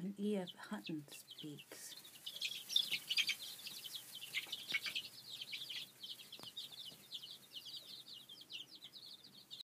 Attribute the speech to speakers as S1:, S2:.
S1: when E.F. Hutton speaks,